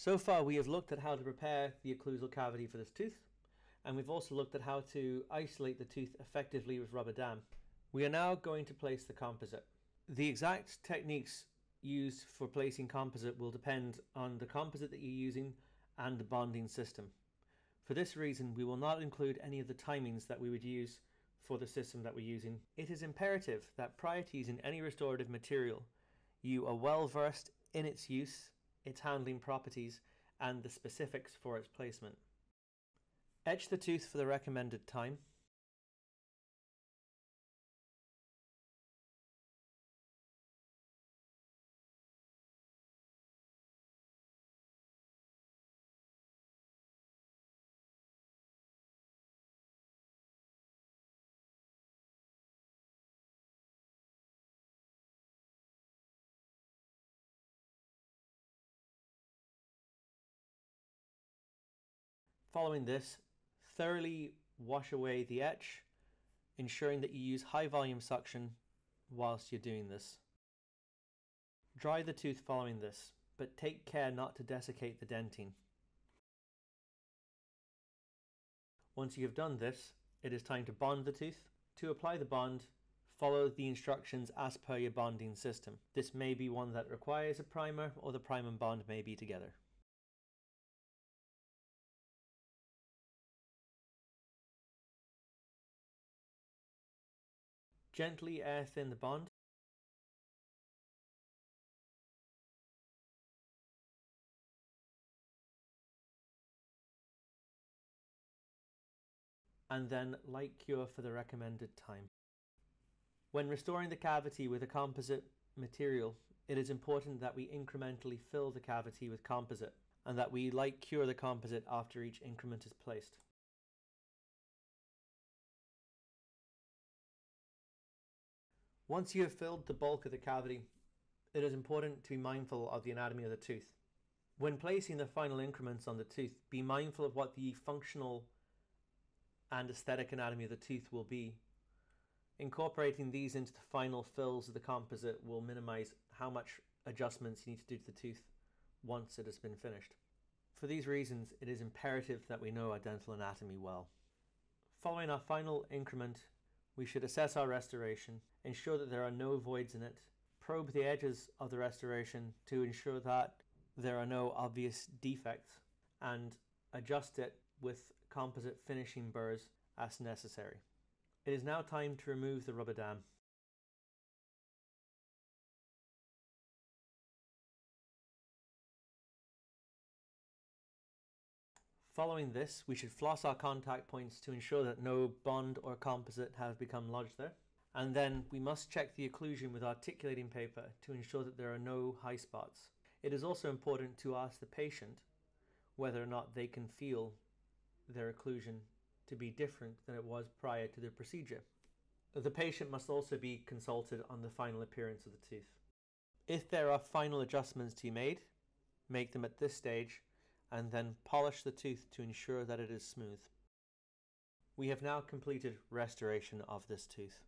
So far we have looked at how to prepare the occlusal cavity for this tooth and we've also looked at how to isolate the tooth effectively with rubber dam. We are now going to place the composite. The exact techniques used for placing composite will depend on the composite that you're using and the bonding system. For this reason, we will not include any of the timings that we would use for the system that we're using. It is imperative that prior to using any restorative material, you are well versed in its use its handling properties, and the specifics for its placement. Etch the tooth for the recommended time. Following this, thoroughly wash away the etch, ensuring that you use high volume suction whilst you're doing this. Dry the tooth following this, but take care not to desiccate the dentin. Once you have done this, it is time to bond the tooth. To apply the bond, follow the instructions as per your bonding system. This may be one that requires a primer or the prime and bond may be together. Gently air thin the bond. and then light cure for the recommended time. When restoring the cavity with a composite material, it is important that we incrementally fill the cavity with composite and that we light cure the composite after each increment is placed. Once you have filled the bulk of the cavity, it is important to be mindful of the anatomy of the tooth. When placing the final increments on the tooth, be mindful of what the functional and aesthetic anatomy of the tooth will be. Incorporating these into the final fills of the composite will minimize how much adjustments you need to do to the tooth once it has been finished. For these reasons, it is imperative that we know our dental anatomy well. Following our final increment, we should assess our restoration, ensure that there are no voids in it, probe the edges of the restoration to ensure that there are no obvious defects, and adjust it with composite finishing burrs as necessary. It is now time to remove the rubber dam. Following this, we should floss our contact points to ensure that no bond or composite have become lodged there. And then we must check the occlusion with articulating paper to ensure that there are no high spots. It is also important to ask the patient whether or not they can feel their occlusion to be different than it was prior to the procedure. The patient must also be consulted on the final appearance of the tooth. If there are final adjustments to be made, make them at this stage and then polish the tooth to ensure that it is smooth. We have now completed restoration of this tooth.